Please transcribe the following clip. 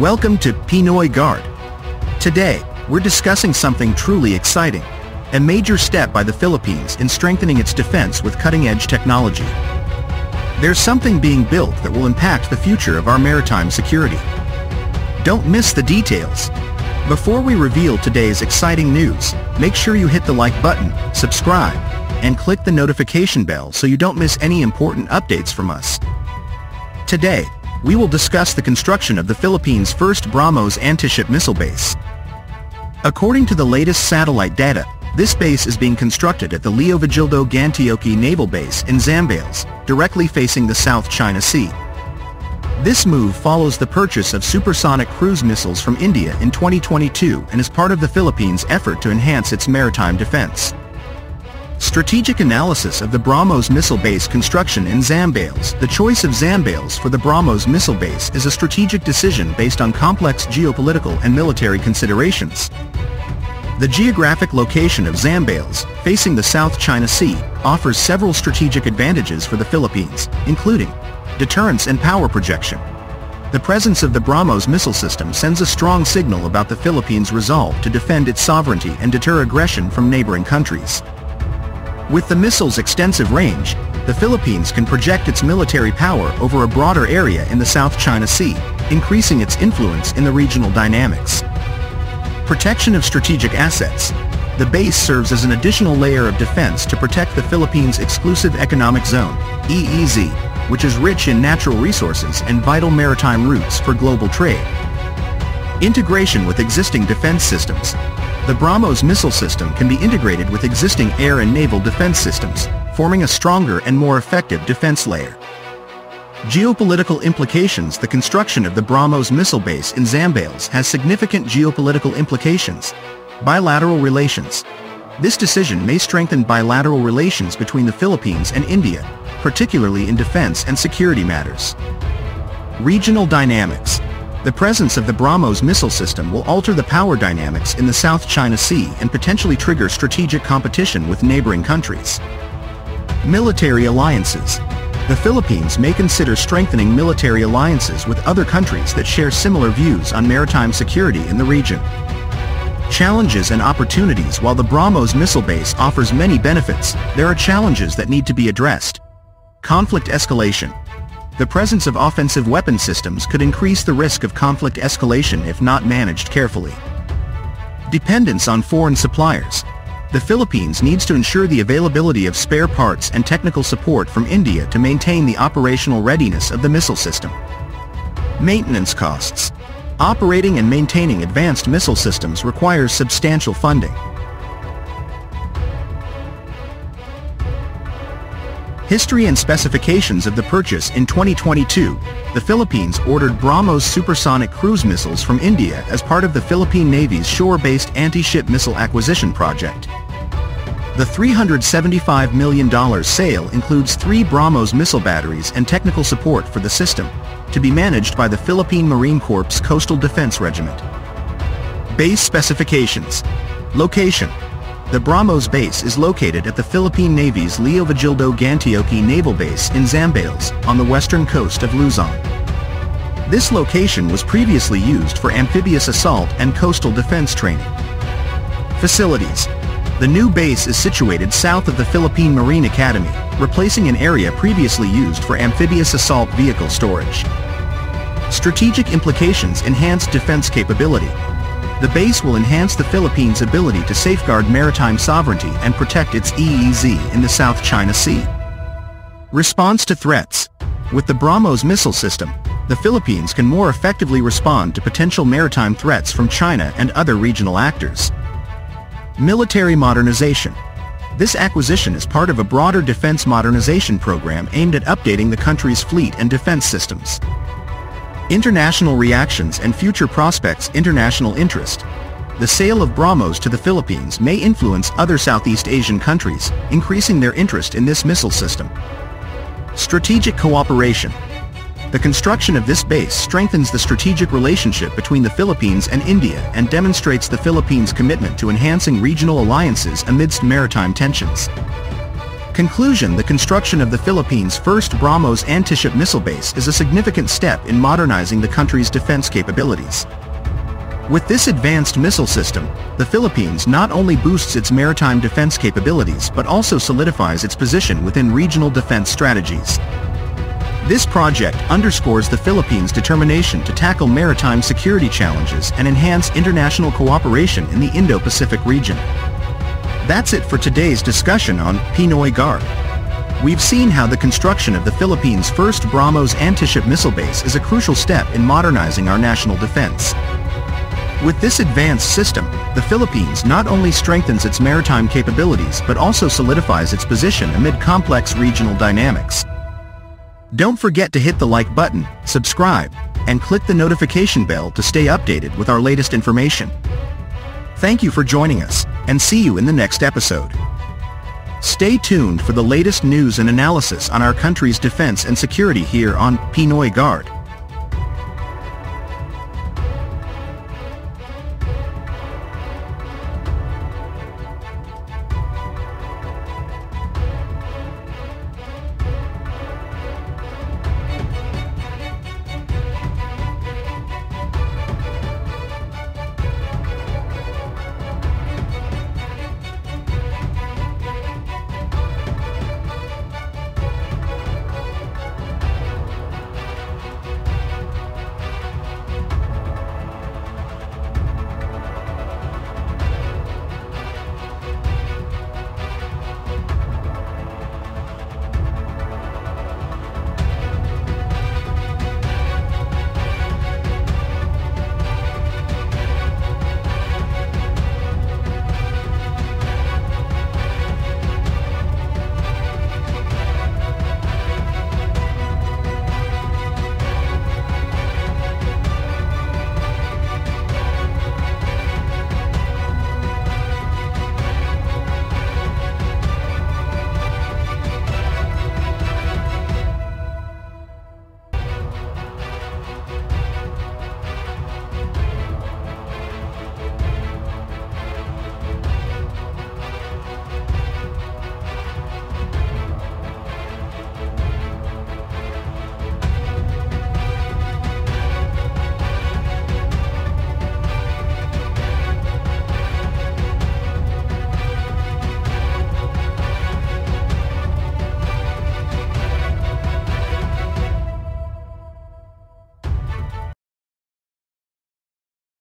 Welcome to Pinoy Guard. Today, we're discussing something truly exciting, a major step by the Philippines in strengthening its defense with cutting-edge technology. There's something being built that will impact the future of our maritime security. Don't miss the details. Before we reveal today's exciting news, make sure you hit the like button, subscribe, and click the notification bell so you don't miss any important updates from us. Today, we will discuss the construction of the Philippines' first BrahMos anti-ship missile base. According to the latest satellite data, this base is being constructed at the Leovigildo Gantioque Naval Base in Zambales, directly facing the South China Sea. This move follows the purchase of supersonic cruise missiles from India in 2022 and is part of the Philippines' effort to enhance its maritime defense. Strategic analysis of the BrahMos missile base construction in Zambales The choice of Zambales for the BrahMos missile base is a strategic decision based on complex geopolitical and military considerations. The geographic location of Zambales, facing the South China Sea, offers several strategic advantages for the Philippines, including deterrence and power projection. The presence of the BrahMos missile system sends a strong signal about the Philippines' resolve to defend its sovereignty and deter aggression from neighboring countries. With the missile's extensive range, the Philippines can project its military power over a broader area in the South China Sea, increasing its influence in the regional dynamics. Protection of strategic assets. The base serves as an additional layer of defense to protect the Philippines' exclusive economic zone, EEZ, which is rich in natural resources and vital maritime routes for global trade. Integration with existing defense systems. The BrahMos missile system can be integrated with existing air and naval defense systems, forming a stronger and more effective defense layer. Geopolitical implications The construction of the BrahMos missile base in Zambales has significant geopolitical implications. Bilateral relations. This decision may strengthen bilateral relations between the Philippines and India, particularly in defense and security matters. Regional dynamics. The presence of the BrahMos missile system will alter the power dynamics in the South China Sea and potentially trigger strategic competition with neighboring countries. Military alliances. The Philippines may consider strengthening military alliances with other countries that share similar views on maritime security in the region. Challenges and opportunities While the BrahMos missile base offers many benefits, there are challenges that need to be addressed. Conflict escalation. The presence of offensive weapon systems could increase the risk of conflict escalation if not managed carefully. Dependence on foreign suppliers. The Philippines needs to ensure the availability of spare parts and technical support from India to maintain the operational readiness of the missile system. Maintenance costs. Operating and maintaining advanced missile systems requires substantial funding. History and specifications of the purchase in 2022, the Philippines ordered BrahMos supersonic cruise missiles from India as part of the Philippine Navy's shore-based anti-ship missile acquisition project. The $375 million sale includes three BrahMos missile batteries and technical support for the system, to be managed by the Philippine Marine Corps Coastal Defense Regiment. Base specifications. Location. The BrahMos base is located at the Philippine Navy's Leovigildo Gantioque Naval Base in Zambales, on the western coast of Luzon. This location was previously used for amphibious assault and coastal defense training. Facilities. The new base is situated south of the Philippine Marine Academy, replacing an area previously used for amphibious assault vehicle storage. Strategic implications enhanced defense capability, the base will enhance the Philippines' ability to safeguard maritime sovereignty and protect its EEZ in the South China Sea. Response to threats. With the BrahMos missile system, the Philippines can more effectively respond to potential maritime threats from China and other regional actors. Military modernization. This acquisition is part of a broader defense modernization program aimed at updating the country's fleet and defense systems. International reactions and future prospects international interest. The sale of BrahMos to the Philippines may influence other Southeast Asian countries, increasing their interest in this missile system. Strategic cooperation. The construction of this base strengthens the strategic relationship between the Philippines and India and demonstrates the Philippines' commitment to enhancing regional alliances amidst maritime tensions. Conclusion The construction of the Philippines' first BrahMos anti-ship missile base is a significant step in modernizing the country's defense capabilities. With this advanced missile system, the Philippines not only boosts its maritime defense capabilities but also solidifies its position within regional defense strategies. This project underscores the Philippines' determination to tackle maritime security challenges and enhance international cooperation in the Indo-Pacific region. That's it for today's discussion on Pinoy Guard. We've seen how the construction of the Philippines' first BrahMos anti-ship missile base is a crucial step in modernizing our national defense. With this advanced system, the Philippines not only strengthens its maritime capabilities but also solidifies its position amid complex regional dynamics. Don't forget to hit the like button, subscribe, and click the notification bell to stay updated with our latest information. Thank you for joining us, and see you in the next episode. Stay tuned for the latest news and analysis on our country's defense and security here on Pinoy Guard.